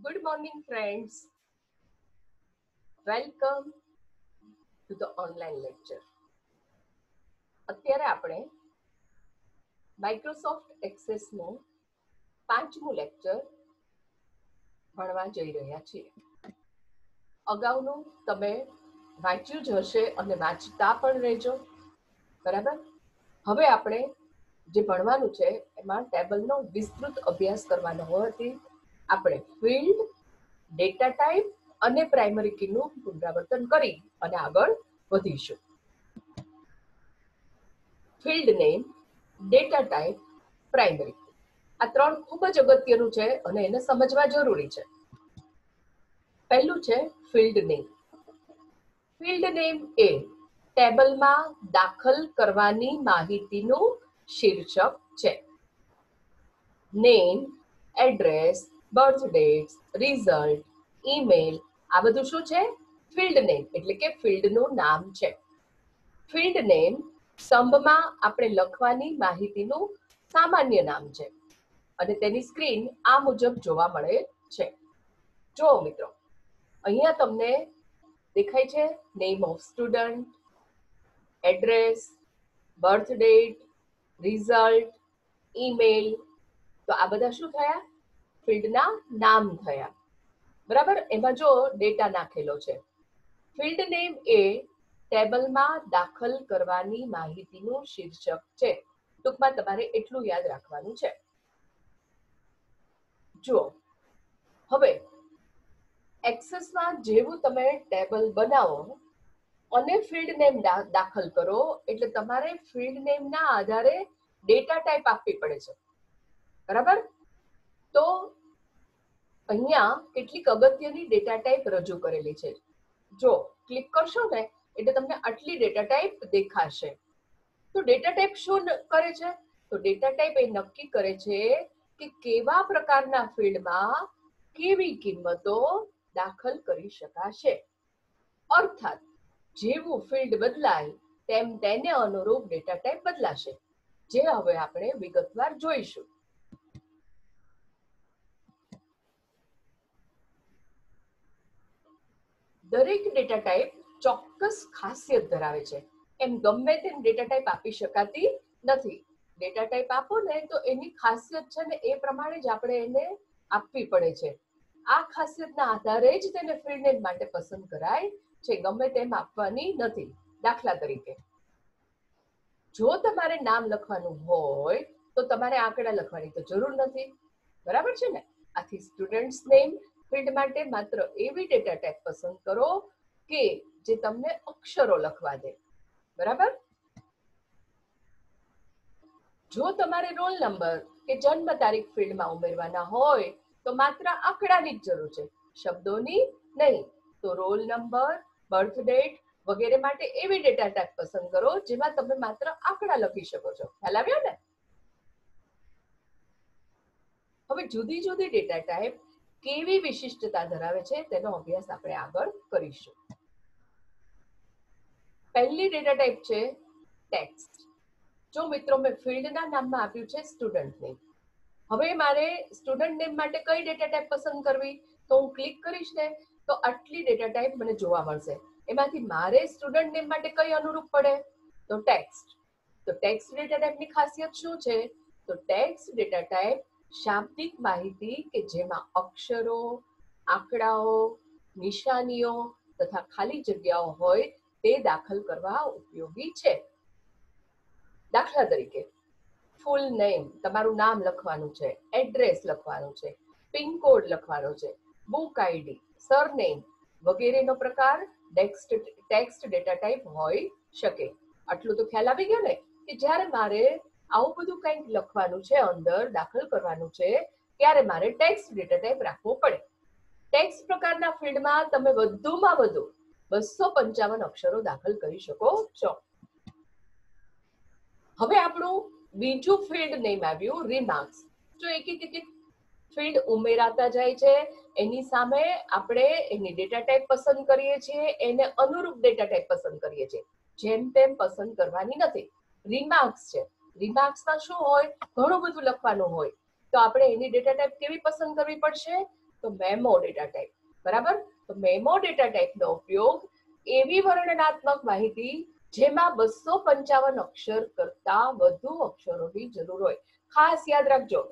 Good morning, friends. Welcome to the online lecture. અત્યારે આપણે Microsoft એક્સેસનું પાંચમું લેક્ચર ભણવા જઈ રહ્યા છીએ અગાઉનું તમે વાંચ્યું જ હશે અને વાંચતા પણ રહેજો બરાબર હવે આપણે જે ભણવાનું છે એમાં ટેબલનો વિસ્તૃત અભ્યાસ કરવાનો હોવાથી આપણે ફિલ્ડ ડેટા ટાઈપ અને પ્રાઇમરી કીનું પુનરાવર્તન કરી અને આગળ વધીશું. Field name data type primary આ ત્રણ ખૂબ જ અગત્યનું છે અને એને સમજવા જરૂરી છે. પહેલું છે ફિલ્ડ નેમ ફિલ્ડ નેમ એ ટેબલમાં દાખલ કરવાની માહિતીનું શીર્ષક છે. Name address birth date result, email, આ બધું શું છે? ફિલ્ડ નેમ, એટલે કે ફિલ્ડનું નામ છે. ફિલ્ડ નેમ સ્તંભમાં આપણે લખવાની માહિતીનું સામાન્ય નામ છે. અને તેની સ્ક્રીન આ મુજબ જોવા મળે છે. જુઓ મિત્રો, અહીંયા તમને દેખાય છે name of student, address, birth date, result, email. તો આ બધા શું થયા? ફિલ્ડના નામ થયા. બરાબર? એમાં જો ડેટા નાખેલો છે. ફિલ્ડ નેમ એ ટેબલમાં દાખલ કરવાની માહિતીનું શીર્ષક છે. ટૂંકમાં તમારે એટલું યાદ રાખવાનું છે. જુઓ. હવે, એક્સેસમાં જેવું તમે ટેબલ બનાવો અને ફિલ્ડ નેમ દાખલ કરો, એટલે તમારે ફિલ્ડ નેમના આધારે ડેટા ટાઈપ આપવી પડે છે. બરાબર? તો અહીંયા કેટલીક અગત્યની ડેટા ટાઈપ રજૂ કરેલી છે. જો ક્લિક કરશો ને, એટલે તમને આટલી ડેટા ટાઈપ દેખાશે. તો ડેટા ટાઈપ શું કરે છે? તો ડેટા ટાઈપ એ નક્કી કરે છે કે કેવા પ્રકારના ફિલ્ડમાં કેવી કિંમતો દાખલ કરી શકાશે. અર્થાત, જેવું ફિલ્ડ બદલાય, તેમ તેને અનુરૂપ ડેટા ટાઈપ બદલાશે. જે હવે આપણે વિગતવાર જોઈશું. દરેક ડેટા ટાઈપ ચોક્કસ ખાસિયત ધરાવે છે. એમ ગમે તેમ ડેટા ટાઈપ આપી શકાતી નથી. ડેટા ટાઈપ આપો ને તો એની ખાસિયત છે ને એ પ્રમાણે જ આપણે એને આપવી પડે છે. આ ખાસિયતના આધારે જ તેને ફિલ્ડ નેમ માટે પસંદ કરાય છે, ગમે તેમ આપવાની નથી. દાખલા તરીકે, જો તમારે નામ લખવાનું હોય તો તમારે આંકડા લખવાની તો જરૂર નથી. બરાબર છે ને? આથી સ્ટુડન્ટ્સ નેમ ફિલ્ડ માટે માત્ર એવી ડેટા ટાઈપ પસંદ કરો કે જે તમને અક્ષરો લખવા દે. બરાબર? જો તમારે રોલ નંબર કે જન્મ તારીખ ફિલ્ડમાં ઉમેરવાના હોય, તો માત્ર આંકડાની જ જરૂર છે. શબ્દોની નહીં, તો રોલ નંબર બર્થ ડેટ વગેરે માટે એવી ડેટા ટાઈપ પસંદ કરો જેમાં તમે માત્ર આંકડા લખી શકો છો. ખ્યાલ આવ્યો ને? હવે જુદી જુદી ડેટા ટાઈપ કેવી વિશિષ્ટતા ધરાવે છે તેનો અભ્યાસ આપણે આગળ કરીશું. પહેલી ડેટા ટાઈપ છે ટેક્સ્ટ જો મિત્રો મેં ફિલ્ડના નામમાં આપ્યું છે સ્ટુડન્ટ નેમ હવે મારે સ્ટુડન્ટ નેમ માટે કઈ ડેટા ટાઈપ પસંદ કરવી? તો હું ક્લિક કરીશ ને, તો આટલી ડેટા ટાઈપ મને જોવા મળશે. એમાંથી મારે સ્ટુડન્ટ નેમ માટે કઈ અનુરૂપ પડે? તો ટેક્સ્ટ તો ટેક્સ્ટ ડેટા ટાઈપની ખાસિયત શું છે? તો ટેક્સ્ટ ડેટા ટાઈપ શાબ્દિક માહિતી કે જેમાં અક્ષરો, આંકડાઓ, નિશાનીઓ તથા ખાલી જગ્યાઓ હોય તે દાખલ કરવા ઉપયોગી છે. દાખલા તરીકે ફૂલ નેમ તમારું નામ લખવાનું છે એડ્રેસ લખવાનું છે પિનકોડ લખવાનો છે બુક આઈડી સરનેમ વગેરેનો પ્રકાર ટેક્સ્ટ ટેક્સ્ટ ડેટા ટાઈપ હોઈ શકે. આટલું તો ખ્યાલ આવી ગયો ને? કે જ્યારે મારે આવું બધું કંઈક લખવાનું છે, અંદર દાખલ કરવાનું છે, ત્યારે મારે ટેક્સ્ટ ડેટા ટાઈપ રાખવો પડે. ટેક્સ્ટ પ્રકારના ફિલ્ડમાં તમે વધુમાં વધુ બસો પંચાવન અક્ષરો દાખલ કરી શકો છો. હવે આપણું બીજું ફિલ્ડ નેમ આવ્યું રિમાર્ક્સ જો એક એક એક ફિલ્ડ ઉમેરાતા જાય છે, એની સામે આપણે એની ડેટા ટાઈપ પસંદ કરીએ છીએ, એને અનુરૂપ ડેટા ટાઈપ પસંદ કરીએ છીએ. જેમ તેમ પસંદ કરવાની નથી. રિમાર્ક્સ છે. રિમાર્ક્સમાં શું હોય, ઘણું બધું લખવાનું હોય. તો આપણે એની ડેટા ટાઈપ કેવી પસંદ કરવી પડશે? તો મેમો ડેટા ટાઈપ બરાબર? તો મેમો ડેટા ટાઈપનો ઉપયોગ એવી વર્ણનાત્મક માહિતી જેમાં બસો પંચાવન અક્ષર કરતા વધુ અક્ષરોની જરૂર હોય. ખાસ યાદ રાખજો,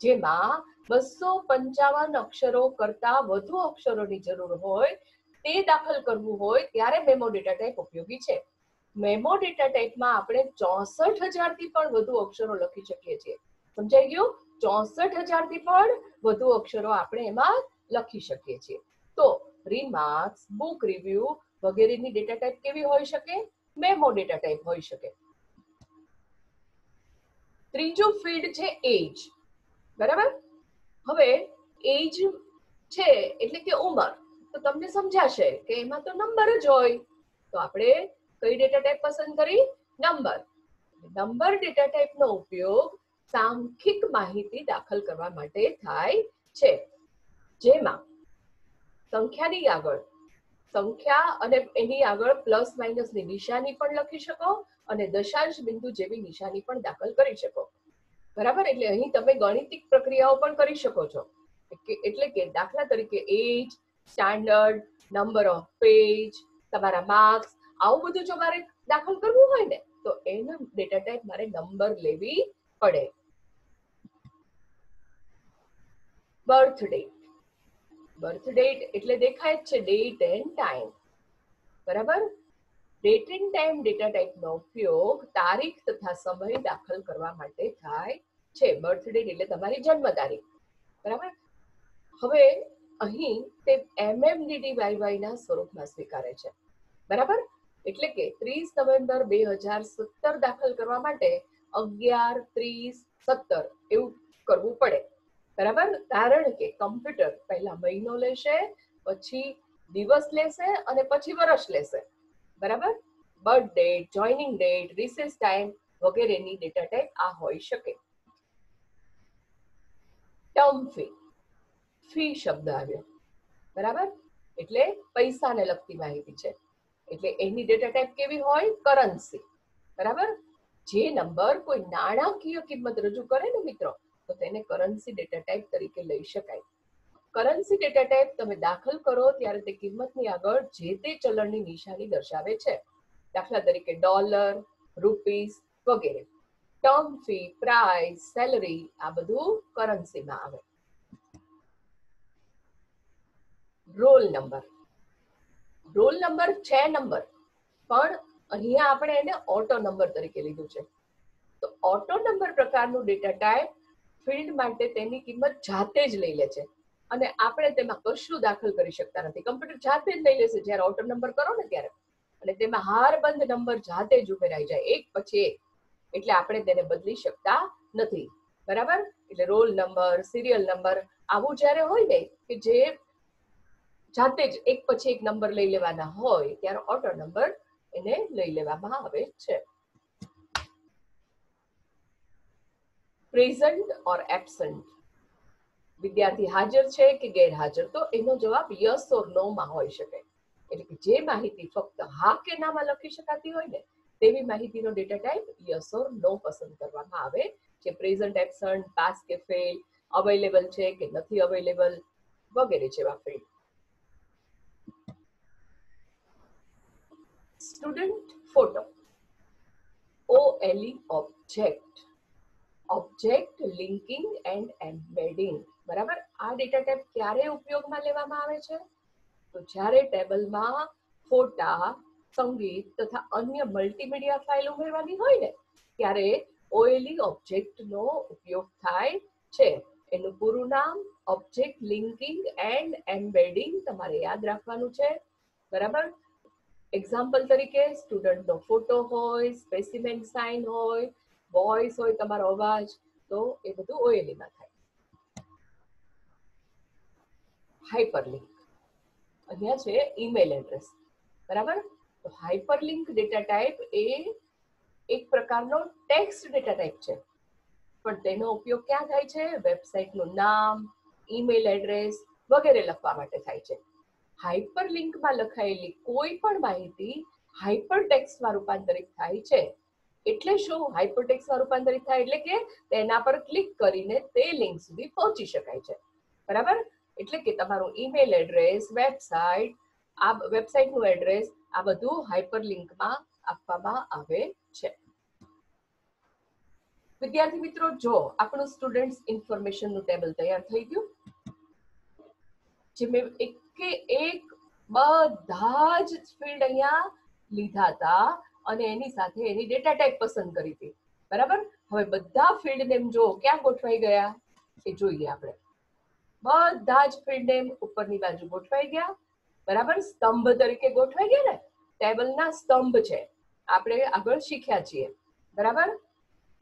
જેમાં બસો પંચાવન અક્ષરો કરતા વધુ અક્ષરોની જરૂર હોય, તે દાખલ કરવું હોય ત્યારે મેમો ડેટા ટાઈપ ઉપયોગી છે. મેમો ડેટા ટાઈપમાં આપણે ચોસઠ હજારથી પણ વધુ અક્ષરો લખી શકીએ છીએ. સમજાઈ ગયું? ચોસઠ હજારથી પણ વધુ અક્ષરો આપણે એમાં લખી શકીએ છીએ. તો રિમાર્ક્સ બુક રિવ્યુ વગેરેની ડેટા ટાઈપ કેવી હોઈ શકે? મેમો ડેટા ટાઈપ હોઈ શકે. ત્રીજું ફિલ્ડ છે એજ બરાબર? હવે એજ છે એટલે કે ઉંમર. તો તમને સમજાશે કે એમાં તો નંબર જ હોય. તો આપણે કઈ ડેટા ટાઈપ પસંદ કરી? નંબર નંબર ડેટા ટાઈપનો ઉપયોગ સાંખ્યિક માહિતી દાખલ કરવા માટે થાય છે. જેમાં સંખ્યાની આગળ, સંખ્યા અને એની આગળ પ્લસ માઇનસની નિશાની પણ લખી શકો અને દશાંશ બિંદુ જેવી નિશાની પણ દાખલ કરી શકો. બરાબર? એટલે અહીં તમે ગણિતિક પ્રક્રિયાઓ પણ કરી શકો છો. એટલે કે દાખલા તરીકે age standard number of page તમારા માર્ક્સ આવું બધું જો મારે દાખલ કરવું હોય ને, તો એનો ડેટા ટાઈપ મારે નંબર લેવી પડે. બર્થ ડેટ બર્થ ડેટ એટલે દેખાય જ છે ડેટ એન્ડ ટાઈમ બરાબર? ડેટ એન્ડ ટાઈમ ડેટા ટાઈપનો ઉપયોગ તારીખ તથા સમય દાખલ કરવા માટે થાય છે. બર્થ ડેટ એટલે તમારી જન્મ તારીખ. બરાબર? હવે અહીં તે એમએમડીડીવાયવાય ના સ્વરૂપમાં સ્વીકારે છે. બરાબર? એટલે કે ત્રીસ નવેમ્બર બે હજાર સત્તર દાખલ કરવા માટે અગિયાર, ત્રીસ, સત્તર એવું કરવું પડે. બરાબર? કારણ કે કમ્પ્યુટર પહેલા મહિનો લેશે, પછી દિવસ લેશે અને પછી વર્ષ લેશે. બરાબર? Birth date joining date, recess time વગેરેની ડેટા ટાઈપ આ હોઈ શકે. Term fee. ફી શબ્દ આવ્યો. બરાબર? એટલે પૈસાને લગતી માહિતી છે. એટલે એની ડેટા ટાઈપ કેવી હોય? કરન્સી બરાબર? જે નંબર કોઈ નાણાકીય કિંમત રજૂ કરે ને મિત્રો, તો તેને કરન્સી ડેટા ટાઈપ તરીકે લઈ શકાય. કરન્સી ડેટા ટાઈપ તમે દાખલ કરો ત્યારે તે કિંમતની આગળ જે તે ચલણની નિશાની દર્શાવે છે. દાખલા તરીકે ડોલર રૂપીસ વગેરે. ટર્મ ફી પ્રાઇસ સેલરી આ બધું કરન્સીમાં આવે. રોલ નંબર રોલ નંબર છે નંબર. પણ અહીંયા આપણે એને ઓટો નંબર તરીકે લીધું છે. તો ઓટો નંબર પ્રકારનું ડેટા ટાઈપ ફિલ્ડ માટે તેની કિંમત જાતે જ લઈ લે છે. અને આપણે તેમાં કશું દાખલ કરી શકતા નથી. કમ્પ્યુટર જાતે જ લઈ લેશે જ્યારે ઓટો નંબર કરો ને ત્યારે. અને તેમાં હારબંધ નંબર જાતે જ ઉમેરાઈ જાય. એક પછી એક. એટલે આપણે તેને બદલી શકતા નથી. બરાબર? એટલે રોલ નંબર સિરિયલ નંબર આવું જ્યારે હોય ને, કે જે જાતે જ એક પછી એક નંબર લઈ લેવાના હોય, ત્યારે ઓટો નંબર એને લઈ લેવામાં આવે છે. પ્રેઝન્ટ ઓર એબસન્ટ વિદ્યાર્થી હાજર છે કે ગેરહાજર? તો એનો જવાબ યસ ઓર નો માં હોઈ શકે. એટલે કે જે માહિતી ફક્ત હા કે નામાં લખી શકાતી હોય ને, તેવી માહિતીનો data type yes or no પસંદ કરવામાં આવે. છે પ્રેઝન્ટ એબસન્ટ પાસ કે ફેલ અવેલેબલ છે કે નથી અવેલેબલ વગેરે જેવા field student photo OLE object object linking and embedding બરાબર? આ ડેટા ટાઈપ ક્યારે ઉપયોગમાં લેવામાં આવે છે? તો જ્યારે ટેબલમાં ફોટા, સંગીત તથા અન્ય મલ્ટીમીડિયા ફાઇલ ઉમેરવાની હોય ને, ત્યારે OLE ઓબ્જેક્ટનો ઉપયોગ થાય છે. એનું પૂરું નામ ઓબ્જેક્ટ લિંકિંગ એન્ડ એમ્બેડિંગ તમારે યાદ રાખવાનું છે. બરાબર? એક્ઝામ્પલ તરીકે સ્ટુડન્ટનો ફોટો હોય સ્પેસિમેન સાઇન હોય વોઇસ હોય, તમારો અવાજ, તો એ બધું ઓએલીમાં થાય. હાઇપરલિંક અહીંયા છે ઈમેલ એડ્રેસ બરાબર? તો હાઇપરલિંક ડેટા ટાઈપ એ એક પ્રકારનો ટેક્સ્ટ ડેટા ટાઈપ છે. પણ તેનો ઉપયોગ ક્યાં થાય છે? વેબસાઇટનું નામ ઈમેલ એડ્રેસ વગેરે લખવા માટે થાય છે. હાઇપરલિંકમાં લખાયેલી કોઈ પણ માહિતી હાઇપર ટેક્સ્ટમાં રૂપાંતરિત થાય છે. એટલે શું? હાઇપરટેક્સમાં રૂપાંતરિત થાય એટલે કે તેના પર ક્લિક કરીને તે લિંક સુધી પહોંચી શકાય છે. બરાબર? એટલે કે તમારું ઈમેલ એડ્રેસ, વેબસાઇટ, આ વેબસાઇટનું એડ્રેસ, આ બધું હાઇપરલિંકમાં આપવામાં આવે છે. વિદ્યાર્થી મિત્રો, જો આપણું સ્ટુડન્ટ્સ ઇન્ફોર્મેશનનું ટેબલ તૈયાર થઈ ગયું, જે મેં એક કે એક બધા જ ફિલ્ડ અહીંયા લીધા હતા અને એની સાથે એની ડેટા ટાઈપ પસંદ કરી હતી. બરાબર? હવે બધા ફિલ્ડ નેમ જો ક્યાં ગોઠવાઈ ગયા? એ જોઈએ આપણે. બધા જ ફિલ્ડ નેમ ઉપરની બાજુ ગોઠવાઈ ગયા. બરાબર? સ્તંભ તરીકે ગોઠવાઈ ગયા ને? ટેબલના સ્તંભ છે. આપણે આગળ શીખ્યા છીએ. બરાબર?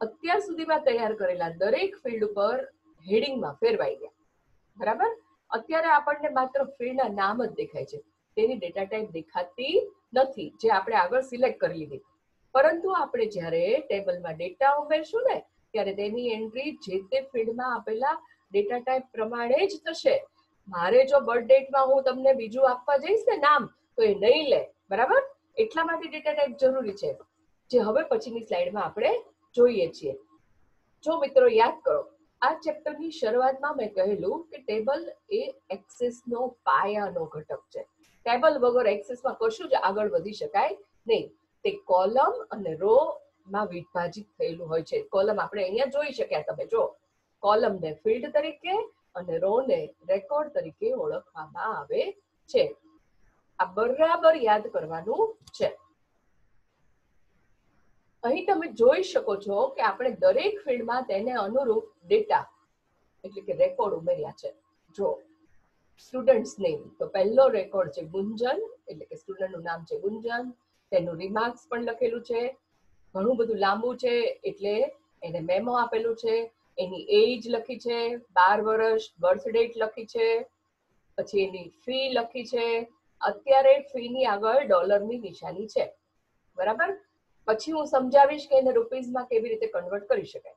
અત્યાર સુધીમાં તૈયાર કરેલા દરેક ફિલ્ડ ઉપર હેડિંગમાં ફેરવાઈ ગયા. બરાબર? અત્યારે આપણને માત્ર ફિલ્ડના નામ જ દેખાય છે. તેની ડેટા ટાઈપ દેખાતી નથી, જે આપણે આગળ સિલેક્ટ કરી લીધી. પરંતુ આપણે જ્યારે ટેબલમાં ડેટા ઉમેરશું ને, ત્યારે તેની એન્ટ્રી જે તે ફિલ્ડમાં આપેલા ડેટા ટાઈપ પ્રમાણે જ થશે. મારે જો બર્થ ડેટમાં હું તમને બીજું આપવા જઈશ ને નામ, તો એ નહીં લે. બરાબર? એટલા માટે ડેટા ટાઈપ જરૂરી છે. જે હવે પછીની સ્લાઇડમાં આપણે જોઈએ છીએ. જો મિત્રો યાદ કરો આ ચેપ્ટરની શરૂઆતમાં મેં કહેલું કે ટેબલ એ એક્સેસનો પાયાનો ઘટક છે. ટેબલ વગર એક્સેસમાં કશું જ આગળ વધી શકાય નહીં. તે કોલમ અને રો માં વિભાજિત થયેલું હોય છે. કોલમ આપણે અહીંયા જોઈ શક્યા તમે. જો કોલમને ફિલ્ડ તરીકે અને રો ને રેકોર્ડ તરીકે ઓળખવામાં આવે છે. આ બરાબર યાદ કરવાનું છે. અહીં તમે જોઈ શકો છો કે આપણે દરેક ફિલ્ડમાં તેને અનુરૂપ ડેટા એટલે કે રેકોર્ડ ઉમેર્યા છે. જો સ્ટુડન્ટ્સ નેમ તો પહેલો રેકોર્ડ છે ગુંજન, એટલે કે સ્ટુડન્ટનું નામ છે ગુંજન. તેનું રિમાર્ક્સ પણ લખેલું છે. ઘણું બધું લાંબુ છે, એટલે એને મેમો આપેલું છે. એની એજ લખી છે, બાર વર્ષ બર્થ ડેટ લખી છે. પછી એની ફી લખી છે. અત્યારે ફીની આગળ ડોલરની નિશાની છે. બરાબર? પછી હું સમજાવીશ કે એને રૂપીઝમાં કેવી રીતે કન્વર્ટ કરી શકાય.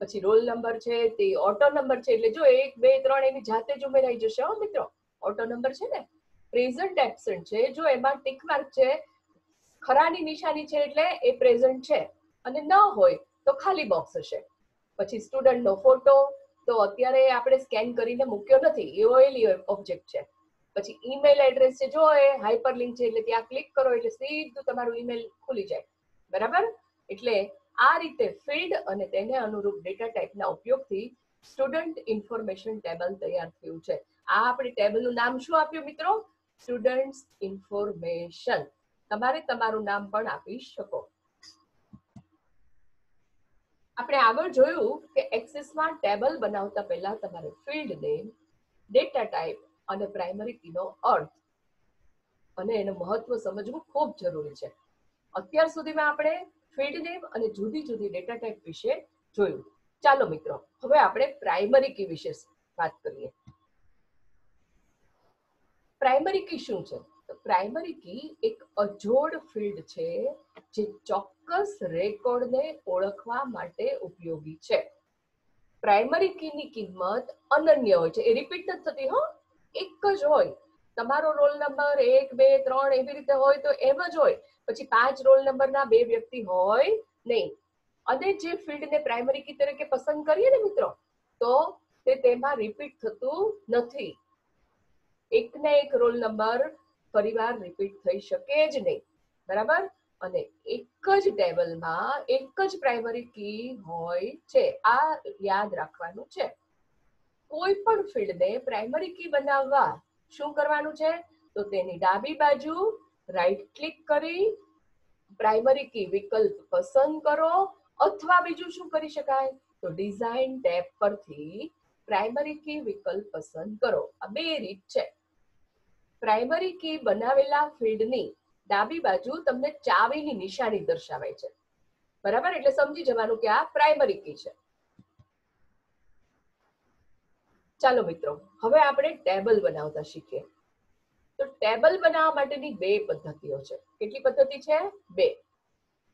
પછી રોલ નંબર છે, તે ઓટો નંબર છે, એટલે જો એક, બે, ત્રણ એની જાતે જ ઉમેરાઈ જશે, હો મિત્રો. ઓટો નંબર છે ને? પ્રેઝન્ટ એબસન્ટ છે, જો એમાં ટિક માર્ક છે, ખરાની નિશાની છે એટલે એ પ્રેઝન્ટ છે. અને ન હોય તો ખાલી બોક્સ હશે. પછી સ્ટુડન્ટનો ફોટો તો અત્યારે આપણે સ્કેન કરીને મૂક્યો નથી. એ ઓઇલી ઓબ્જેક્ટ છે. પછી ઈમેલ એડ્રેસ છે, જો એ હાઇપર લિંક છે, એટલે ત્યાં ક્લિક કરો, એટલે સીધું તમારું ઈમેલ ખુલી જાય. બરાબર? એટલે આ રીતે ફિલ્ડ અને તેને અનુરૂપ ડેટા ટાઈપના ઉપયોગથી સ્ટુડન્ટ ઇન્ફોર્મેશન ટેબલ તૈયાર થયું છે. આ આપણે ટેબલનું નામ શું આપ્યું મિત્રો? Students information. તમારે તમારું નામ પણ આપી શકો. આપણે આગળ જોયું કે એક્સેસમાં ટેબલ બનાવતા પહેલા તમારે ફિલ્ડ નેમ, ડેટા ટાઈપ અને પ્રાઇમરી કીનો અર્થ. અને એનું મહત્વ સમજવું ખૂબ જરૂરી છે. અત્યાર સુધીમાં આપણે ફિલ્ડ નેમ અને જુદી જુદી ડેટા ટાઈપ વિશે જોયું. ચાલો મિત્રો, હવે આપણે પ્રાઇમરી કી વિશે વાત કરીએ. પ્રાઇમરી કી શું છે? તો પ્રાઇમરી કી એક અજોડ ફિલ્ડ છે જે ચોક્કસ રેકોર્ડને ઓળખવા માટે ઉપયોગી છે. પ્રાઇમરી કીની કિંમત અનન્ય હોય છે. એ રિપીટ નથી થતી, હો. એક જ હોય. તમારો રોલ નંબર એક, બે, ત્રણ એવી રીતે હોય તો એમ જ હોય. પછી પાંચ રોલ નંબરના બે વ્યક્તિ હોય નહીં. અને જે ફિલ્ડને પ્રાઇમરી કી તરીકે પસંદ કરીએ ને મિત્રો, તો તે તેમાં રિપીટ થતું નથી. એકને એક રોલ નંબર ફરીવાર રિપીટ થઈ શકે જ નહીં. બરાબર? અને એક જ ટેબલમાં એક જ પ્રાઇમરી કી હોય છે. આ યાદ રાખવાનું છે. કોઈ પણ ફિલ્ડને પ્રાઇમરી કી બનાવવા શું કરવાનું છે? તો તેની ડાબી બાજુ રાઈટ ક્લિક કરી પ્રાઇમરી કી વિકલ્પ પસંદ કરો, અથવા બીજું શું કરી શકાય? તો ડિઝાઇન ટેબ પરથી પ્રાઇમરી કી વિકલ્પ પસંદ કરો. આ બે રીત છે. પ્રાઇમરી કી બનાવેલા ફિલ્ડની ડાબી બાજુ તમને ચાવીની નિશાની દર્શાવાય છે. બરાબર? એટલે સમજી જવાનું કે આ પ્રાઇમરી કી છે. ચાલો મિત્રો, હવે આપણે ટેબલ બનાવતા શીખીએ. તો ટેબલ બનાવવા માટેની બે પદ્ધતિઓ છે. કેટલી પદ્ધતિ છે? બે.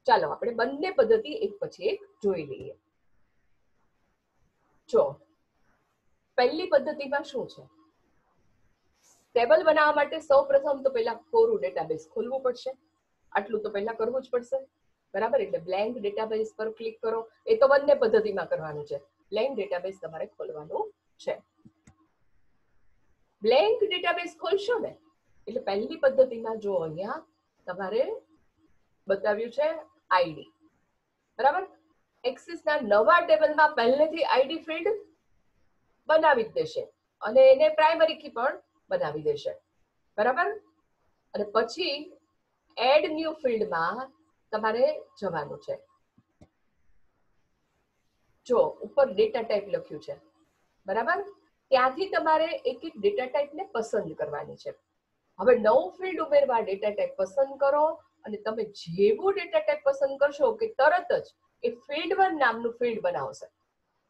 ચાલો, આપણે બંને પદ્ધતિ એક પછી એક જોઈ લઈએ. જો, પહેલી પદ્ધતિમાં શું છે? ટેબલ બનાવવા માટે સૌ પ્રથમ તો પહેલા કોરું ડેટાબેઝ ખોલવું પડશે. આટલું તો પહેલા કરવું જ પડશે. બરાબર? એટલે બ્લેન્ક ડેટાબેઝ પર ક્લિક કરો. એ તો બંને પદ્ધતિમાં કરવાનું છે. બ્લેન્ક ડેટાબેઝ તમારે ખોલવાનું છે. બ્લેન્ક ડેટાબેઝ ખોલશો ને એટલે પહેલી પદ્ધતિમાં જો અહીંયા તમારે બતાવ્યું છે આઈડી. બરાબર? એક્સિસના નવા ટેબલમાં પહેલેથી આઈડી ફિલ્ડ બનાવી દેશે. અને એને પ્રાઇમરી કી પણ બનાવી દેશે. બરાબર? અને પછી એડ ન્યુ ફિલ્ડમાં તમારે જવાનું છે. જો ઉપર ડેટા ટાઈપ લખ્યું છે. બરાબર? ત્યાંથી તમારે એક એક ડેટા ટાઈપને પસંદ કરવાની છે. હવે નવું ફિલ્ડ ઉમેરવા ડેટા ટાઈપ પસંદ કરો અને તમે જેવું ડેટા ટાઈપ પસંદ કરશો કે તરત જ એ ફિલ્ડ વન નામનું ફિલ્ડ બનાવશે.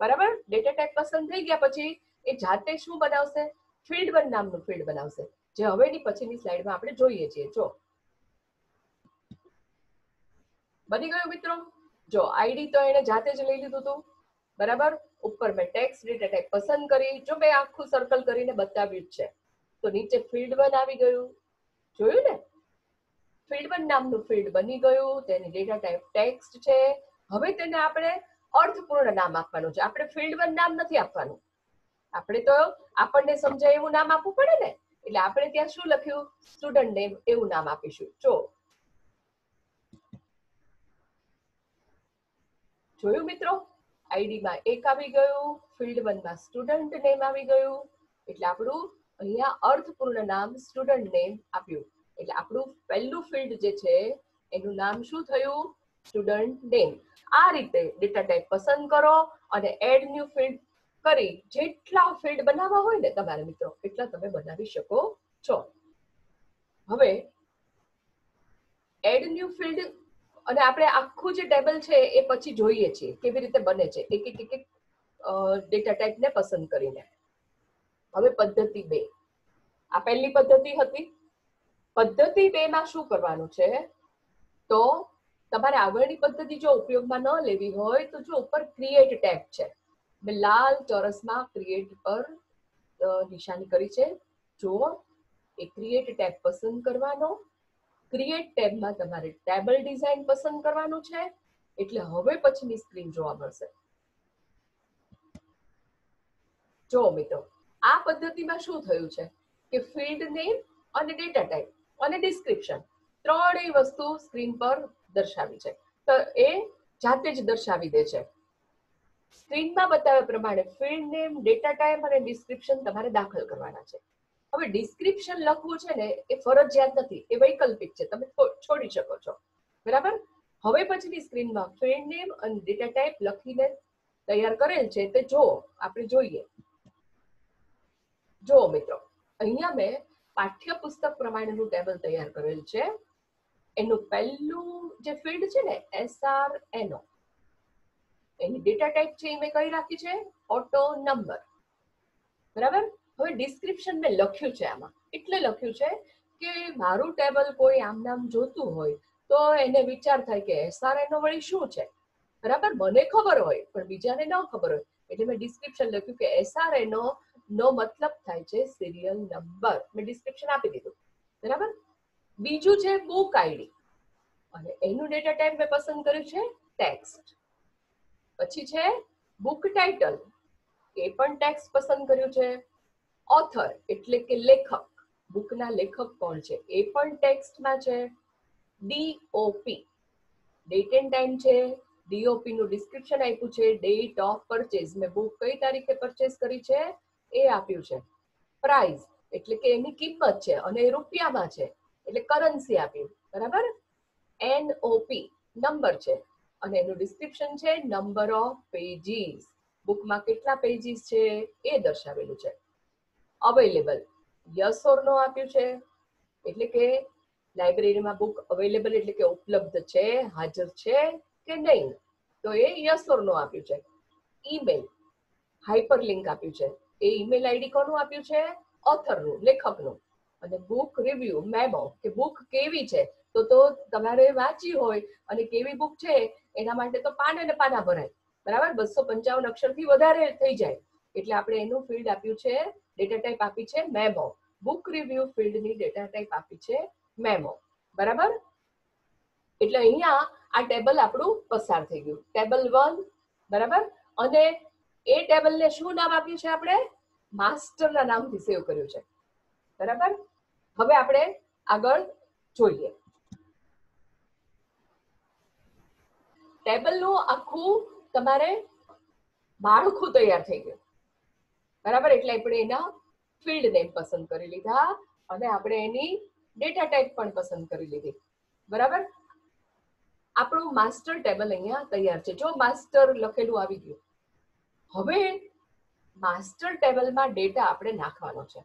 બરાબર? ડેટા ટાઈપ પસંદ થઈ ગયા પછી એ જાતે શું બનાવશે? ફિલ્ડ વન નામનું ફિલ્ડ બનાવશે. જે હવેની પછીની સ્લાઇડમાં આપણે જોઈએ છીએ. જો. બની ગયું મિત્રો? જો આઈડી તો એને જાતે જ લઈ લીધું હતું બરાબર? ઉપર મેં ટેક્સ ડેટા ટાઈપ પસંદ કરી. જો મેં આખું સર્કલ કરીને બતાવ્યું છે. તો નીચે ફિલ્ડ વન આવી ગયું. જોયું ને? ફિલ્ડ વન નામનું ફિલ્ડ બની ગયું. તેની ડેટા ટાઈપ ટેક્સ્ટ છે. હવે તેને આપણે અર્થપૂર્ણ નામ આપવાનું છે. આપણે ફિલ્ડ વન નામ નથી આપવાનું. આપણે તો આપણને સમજાય એવું નામ આપવું પડે ને? એટલે આપણે ત્યાં શું લખ્યું? સ્ટુડન્ટ નેમ એવું નામ આપીશું. જો. જોયું મિત્રો? આઈડીમાં એક આવી ગયું. ફિલ્ડ વનમાં સ્ટુડન્ટ નેમ આવી ગયું. એટલે આપણું અહીંયા અર્થપૂર્ણ નામ સ્ટુડન્ટ નેમ આપ્યું. એટલે આપણું પહેલું ફિલ્ડ જે છે, એનું નામ શું થયું? સ્ટુડન્ટ નેમ આ રીતે ડેટા ટાઈપ પસંદ કરો અને એડ ન્યુ ફિલ્ડ કરી. જેટલા ફિલ્ડ બનાવવા હોય ને તમારા મિત્રો, એટલા તમે બનાવી શકો છો. હવે એડ ન્યુ ફિલ્ડ અને આપણે આખું જે ટેબલ છે, એ પછી જોઈએ છીએ કેવી રીતે બને છે. એક એક એક ડેટા ટાઈપને પસંદ કરીને. હવે પદ્ધતિ બે. આ પહેલી પદ્ધતિ હતી. પદ્ધતિ બે માં શું કરવાનું છે? તો તમારે આગળની પદ્ધતિ જો ઉપયોગમાં ન લેવી હોય, તો જો ઉપર ક્રિએટ ટેબ છે. મેં લાલ ચોરસમાં ક્રિએટ પર નિશાની કરી છે. જુઓ એ ક્રિએટ ટેબ પસંદ કરવાનો ક્રિએટ ટેબમાં તમારે ટેબલ ડિઝાઇન પસંદ કરવાનું છે, એટલે હવે પછીની સ્ક્રીન જોવા મળશે. જો મિત્રો આ પદ્ધતિમાં શું થયું છે? કે ફિલ્ડ નેમ અને ડેટા ટાઈપ અને ડિસ્ક્રિપ્શન ત્રણેય વસ્તુ સ્ક્રીન પર દર્શાવી છે. તો એ જાતે જ દર્શાવી દે છે. સ્ક્રીનમાં બતાવ્યા પ્રમાણે ફિલ્ડ નેમ ડેટા ટાઈપ અને ડિસ્ક્રિપ્શન તમારે દાખલ કરવાના છે. હવે ડિસ્ક્રિપ્શન લખવું છે ને એ ફરજિયાત નથી, એ વૈકલ્પિક છે. તમે છોડી શકો છો. બરાબર? હવે પછીની સ્ક્રીનમાં ફિલ્ડ નેમ અને ડેટા ટાઈપ લખીને તૈયાર કરેલ છે. તે જો, આપણે જોઈએ. જો મિત્રો, અહીંયા મેં પાઠ્યપુસ્તક પ્રમાણેનું ટેબલ તૈયાર કરેલ છે. એનું પહેલું જે ફિલ્ડ છે ને એસઆર એનો એની ડેટા ટાઈપ છે એ મેં કઈ રાખી છે? Auto number. બરાબર? હવે ડિસ્ક્રિપ્શન મેં લખ્યું છે આમાં. એટલે લખ્યું છે કે મારું ટેબલ કોઈ આમ નામ જોતું હોય તો એને વિચાર થાય કે એસઆર એનો વળી શું છે? બરાબર? મને ખબર હોય, પણ બીજાને ન ખબર હોય. એટલે મેં ડિસ્ક્રિપ્શન લખ્યું કે એસઆર એનો નો મતલબ થાય છે સિરિયલ નંબર મેં ડિસ્ક્રિપ્શન આપી દીધું. બરાબર? બીજું છે બુક આઈડી અને એનું ડેટા ટાઈપ મેં પસંદ કર્યું છે ટેક્સ્ટ પછી છે બુક ટાઇટલ એ પણ ટેક્સ્ટ પસંદ કર્યું છે. ઓથર એટલે કે લેખક. બુકના લેખક કોણ છે? એ પણ ટેક્સ્ટમાં છે. ડીઓપી ડેટ એન્ડ ટાઈમ છે. ડીઓપી નું ડિસ્ક્રિપ્શન આપ્યું છે. ડેટ ઓફ પરચેઝ મેં બુક કઈ તારીખે પરચેઝ કરી છે? એ આપ્યું છે. પ્રાઇસ એટલે કે એની કિંમત છે અને એ રૂપિયામાં છે. એટલે કરન્સી આપ્યું. બરાબર? એનઓપી નંબર છે. અને એનું ડિસ્ક્રિપ્શન છે નંબર ઓફ પેજીસ બુકમાં કેટલા પેજીસ છે એ દર્શાવેલું છે. અવેલેબલ યસ ઓર નો આપ્યું છે. એટલે કે લાઇબ્રેરીમાં બુક અવેલેબલ એટલે કે ઉપલબ્ધ છે, હાજર છે કે નહીં? તો એ યસ ઓર નો આપ્યું છે. ઈમેલ હાઇપરલિંક આપ્યું છે. એ ઈમેલ આઈડી કોનું આપ્યું છે? ઓથરનું લેખકનું. અને બુક રિવ્યુ મેમો કે બુક કેવી છે? તો તો તમારે વાંચી હોય અને કેવી બુક છે, એના માટે તો પાને ને પાના ભરાય. બરાબર? બસો પંચાવન અક્ષરથી વધારે થઈ જાય. એટલે આપણે એનું ફિલ્ડ આપ્યું છે ડેટા ટાઈપ આપી છે મેમો બુક રિવ્યુ ફિલ્ડની ડેટા ટાઈપ આપી છે મેમો બરાબર? એટલે અહીંયા આ ટેબલ આપણું પસાર થઈ ગયું. ટેબલ વન બરાબર? અને એ ટેબલને શું નામ આપ્યું છે આપણે? માસ્ટરના નામથી સેવ કર્યું છે. બરાબર? હવે આપણે આગળ જોઈએ. ટેબલનું આખું તમારે માળખું તૈયાર થઈ ગયું. બરાબર? એટલે આપણે એના ફિલ્ડ નેમ પસંદ કરી લીધા અને આપણે એની ડેટા ટાઈપ પણ પસંદ કરી લીધી. બરાબર? આપણું માસ્ટર ટેબલ અહીંયા તૈયાર છે. જો માસ્ટર લખેલું આવી ગયું હવે માસ્ટર ટેબલમાં ડેટા આપણે નાખવાનો છે.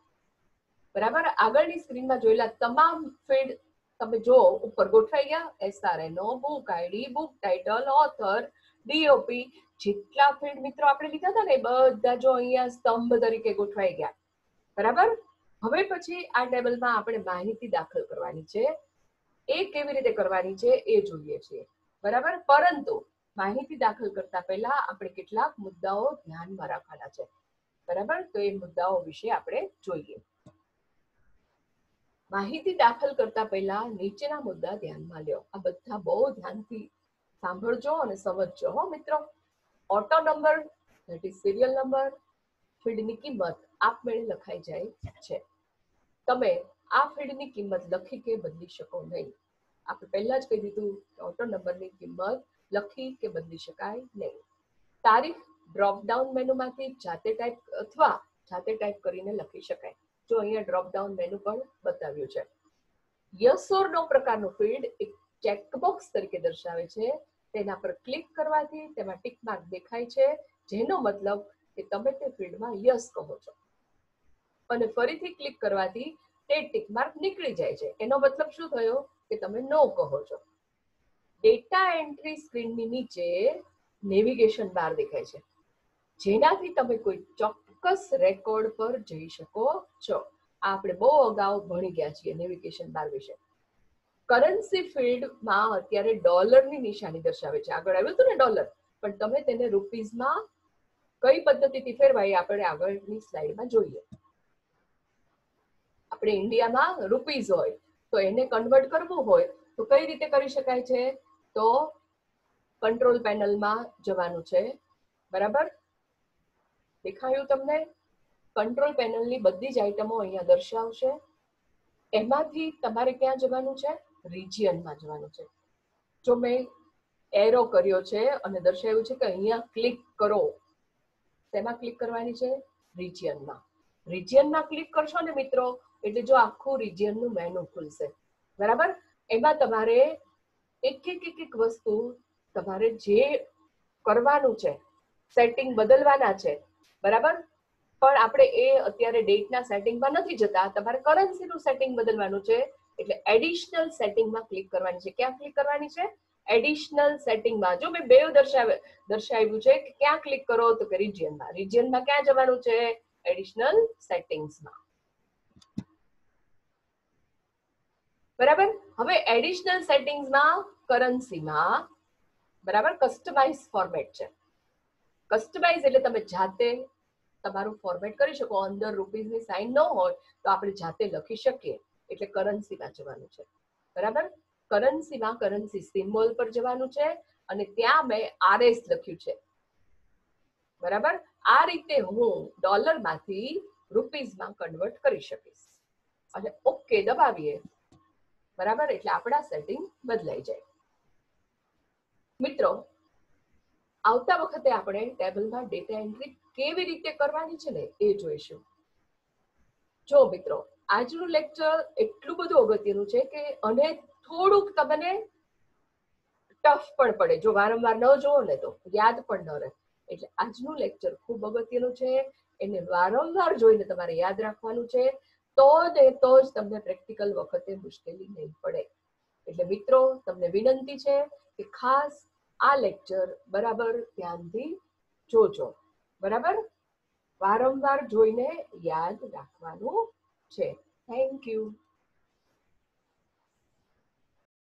બરાબર? આગળની સ્ક્રીનમાં જોયેલા તમામ ફિલ્ડ તમે જો, ઉપર ગોઠવાઈ ગયા. SRNO book ID book title author DOP જેટલા ફિલ્ડ મિત્રો આપણે લીધા હતા ને બધા જો અહીંયા સ્તંભ તરીકે ગોઠવાઈ ગયા. બરાબર? હવે પછી આ ટેબલમાં આપણે માહિતી દાખલ કરવાની છે. એ કેવી રીતે કરવાની છે એ જોઈએ છીએ. બરાબર? પરંતુ માહિતી દાખલ કરતા પહેલા આપણે કેટલાક મુદ્દાઓ ધ્યાનમાં રાખવાના છે. બરાબર? તો એ મુદ્દાઓ વિશે આપણે જોઈએ. માહિતી દાખલ કરતા પહેલા નીચેના મુદ્દા ધ્યાનમાં લ્યો. આ બધા બહુ ધ્યાનથી સાંભળજો અને સમજજો, હો મિત્રો. Auto number that is serial number ફીડની કિંમત આપમેળે લખાઈ જાય છે. તમે આ ફીડની કિંમત લખી કે બદલી શકો નહીં. આપણે પહેલા જ કહી દીધું ઓટો નંબરની કિંમત લખી કે બદલી શકાય નહીં. તારીખ ડ્રોપડાઉન મેનુમાંથી જાતે ટાઈપ અથવા જાતે ટાઈપ કરીને લખી શકાય. જો અહીંયા ડ્રોપડાઉન મેનુ પણ બતાવ્યું છે. યસ ઓર નો પ્રકારનું ફિલ્ડ એક ચેકબોક્સ તરીકે દર્શાવે છે. તેના પર ક્લિક કરવાથી તેમાં ટિક માર્ક દેખાય છે, જેનો મતલબ કે તમે તે ફિલ્ડમાં યસ કહો છો. અને ફરીથી ક્લિક કરવાથી તે ટિક માર્ક નીકળી જાય છે. એનો મતલબ શું થયો? કે તમે નો કહો છો. ડેટા એન્ટ્રી સ્ક્રીનની નીચે નેવિગેશન બાર દેખાય છે. જેનાથી તમે કોઈ ચોક્કસ રેકોર્ડ પર જઈ શકો છો. આપણે બહુ અગાઉ ભણી ગયા છીએ નેવિગેશન બાર વિશે. કરન્સી ફિલ્ડમાં અત્યારે ડોલરની નિશાની દર્શાવે છે. આગળ આવ્યું હતું ને ડોલર પણ તમે તેને રૂપીઝમાં કઈ પદ્ધતિથી ફેરવાય આપણે આગળની સ્લાઇડમાં જોઈએ. આપણે ઇન્ડિયામાં રૂપીઝ હોય, તો એને કન્વર્ટ કરવું હોય, તો કઈ રીતે કરી શકાય છે? તો કંટ્રોલ પેનલમાં જવાનું છે. બરાબર? દેખાયું તમને? કંટ્રોલ પેનલની બધી જ આઈટમો અહીંયા દર્શાવશે. એમાંથી તમારે ક્યાં જવાનું છે? રિજિયનમાં જવાનું છે. જો મેં એરો કર્યો છે અને દર્શાવ્યું છે કે અહીંયા ક્લિક કરો તેમાં ક્લિક કરવાની છે? રિજિયનમાં રિજિયનમાં ક્લિક કરશો ને મિત્રો, એટલે જો આખું રિજિયનનું મેનુ ખુલશે. બરાબર? એમાં તમારે એક એક એક એક વસ્તુ તમારે જે કરવાનું છે સેટિંગ બદલવાના છે, બરાબર? પણ આપણે એ અત્યારે ડેટના સેટિંગમાં નથી જતા. તમારે કરન્સીનું સેટિંગ બદલવાનું છે, એટલે એડિશનલ સેટિંગમાં ક્લિક કરવાની છે. ક્યાં ક્લિક કરવાની છે? એડિશનલ સેટિંગમાં જો મેં બે દર્શાવે દર્શાવ્યું છે કે ક્યાં ક્લિક કરો, તો કે રિજિયનમાં રિજિયનમાં ક્યાં જવાનું છે? એડિશનલ સેટિંગ્સમાં બરાબર? હવે એડિશનલ સેટિંગ્સમાં કરન્સીમાં બરાબર કસ્ટમાઇઝ ફોર્મેટ છે. કસ્ટમાઇઝ એટલે તમે જાતે તમારું ફોર્મેટ કરી શકો, અંદર રૂપીઝની સાઇન ન હોય તો આપણે જાતે લખી શકીએ. એટલે કરન્સીમાં જવાનું છે. બરાબર? કરન્સીમાં કરન્સી સિમ્બોલ પર જવાનું છે અને ત્યાં મેં આરએસ લખ્યું છે. બરાબર? આ રીતે હું ડોલરમાંથી રૂપીઝમાં કન્વર્ટ કરી શકીશ. અને ઓકે દબાવીએ. બરાબર? એટલે આપણા સેટિંગ બદલાઈ જાય. મિત્રો, આવતા વખતે આપણે ટેબલમાં ડેટા એન્ટ્રી કેવી રીતે કરવાની છે ને એ જોઈશું. જો મિત્રો, આજનું લેક્ચર એટલું બધું અગત્યનું છે કે અને થોડુંક તમને ટફ પણ પડે. જો વારંવાર ન જોવો ને તો યાદ પણ ન રહે. એટલે આજનું લેક્ચર ખૂબ અગત્યનું છે. એને વારંવાર જોઈને તમારે યાદ રાખવાનું છે. તો જ તો જ તમને પ્રેક્ટિકલ વખતે મુશ્કેલી નહીં પડે. એટલે મિત્રો, તમને વિનંતી છે કે ખાસ આ લેક્ચર બરાબર ધ્યાનથી જોજો. બરાબર? વારંવાર જોઈને યાદ રાખવાનું છે. Thank you